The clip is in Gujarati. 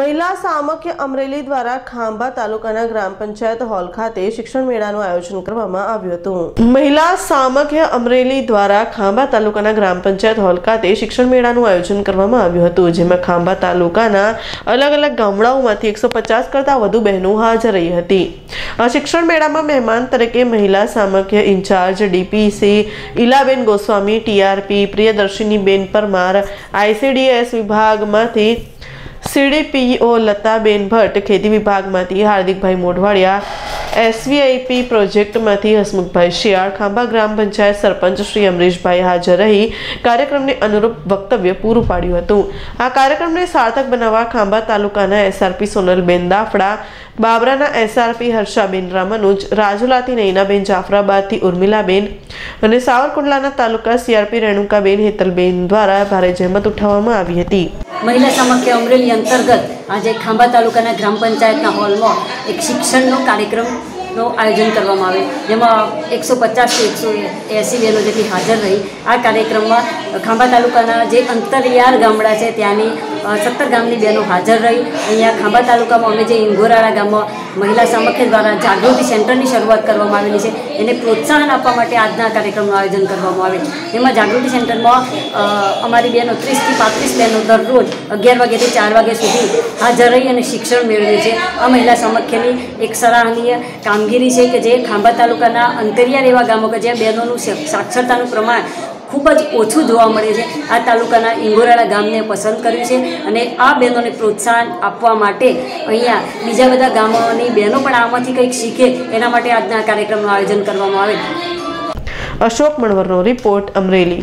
મહિલા સામખ્ય અમરેલી દ્વારા ખાંભા તાલુકાના ગ્રામ પંચાયત હોલ ખાતે શિક્ષણ મેળાનું આયોજન કરવામાં આવ્યું હતું. મહિલા સામખ્ય અમરેલી દ્વારા ખાંભા તાલુકાના ગ્રામ પંચાયત હોલ ખાતે શિક્ષણ મેળાનું આયોજન કરવામાં આવ્યું હતું, જેમાં ખાંભા તાલુકાના અલગ અલગ ગામડાઓમાંથી એકસો પચાસ કરતાં વધુ બહેનો હાજર રહી હતી. આ શિક્ષણ મેળામાં મહેમાન તરીકે મહિલા Samakhya in-charge DPC Ilaben Goswami, TRP, Priyadarshini ben Parmar, ICDS વિભાગમાંથી સીડીપીઓ લતાબેન ભટ્ટ, ખેતી વિભાગમાંથી હાર્દિકભાઈ મોઢવાડિયા એસવીઆઈપી પ્રોજેક્ટમાંથી હસમુખભાઈ શિયાળ, ખાંભા ગ્રામ પંચાયત સરપંચ શ્રી અમરીશભાઈ હાજર રહી, કાર્યક્રમને અનુરૂપ વક્તવ્ય પૂરું પાડ્યું હતું. આ કાર્યક્રમને સાર્થક બનાવવા ખાંભા તાલુકાના એસઆરપી સોનલબેન દાફડા, બાબરાના એસઆરપી હર્ષાબેન રામાનુજ, રાજુલાથી નૈનાબેન જાફરાબાદથી ઉર્મિલાબેન અને સાવરકુંડલાના તાલુકા સીઆરપી રેણુકાબેન હેતલબેન દ્વારા ભારે જહેમત ઉઠાવવામાં આવી હતી. મહિલા સમક્ષ અમરેલી અંતર્ગત આજે ખાંભા તાલુકાના ગ્રામ પંચાયતના હોલમાં એક શિક્ષણનો કાર્યક્રમનું આયોજન કરવામાં આવે જેમાં એકસો પચાસથી એકસો એંસી બહેનો જેટલી હાજર રહી. આ કાર્યક્રમમાં ખાંભા તાલુકાના જે અંતરિયાળ ગામડા છે, ત્યાંની સત્તર ગામની બહેનો હાજર રહી. અહીંયા ખાંભા તાલુકામાં અમે જે ઇંગોરાળા ગામમાં મહિલા સામખ્ય દ્વારા જાગૃતિ સેન્ટરની શરૂઆત કરવામાં આવેલી છે. એને પ્રોત્સાહન આપવા માટે આજના કાર્યક્રમનું આયોજન કરવામાં આવે એમાં જાગૃતિ સેન્ટરમાં અમારી બહેનો ત્રીસથી પાંત્રીસ બહેનો દરરોજ અગિયાર વાગ્યાથી ચાર વાગ્યા સુધી હાજર રહી અને શિક્ષણ મેળવે છે. આ મહિલા સામખ્યની એક સરાહનીય કામગીરી છે કે જે ખાંભા તાલુકાના અંતરિયાળ એવા ગામો કે જ્યાં બહેનોનું સાક્ષરતાનું પ્રમાણ ખૂબ જ ઓછું જોવા મળે છે, આ તાલુકાના ઇંગોરાળા ગામને પસંદ કર્યું છે અને આ બહેનોને પ્રોત્સાહન આપવા માટે અહીંયા બીજા બધા ગામોની બહેનો પણ આમાંથી કંઈક શીખે એના માટે આજના કાર્યક્રમનું આયોજન કરવામાં આવે. અશોક મણવરનો રિપોર્ટ અમરેલી.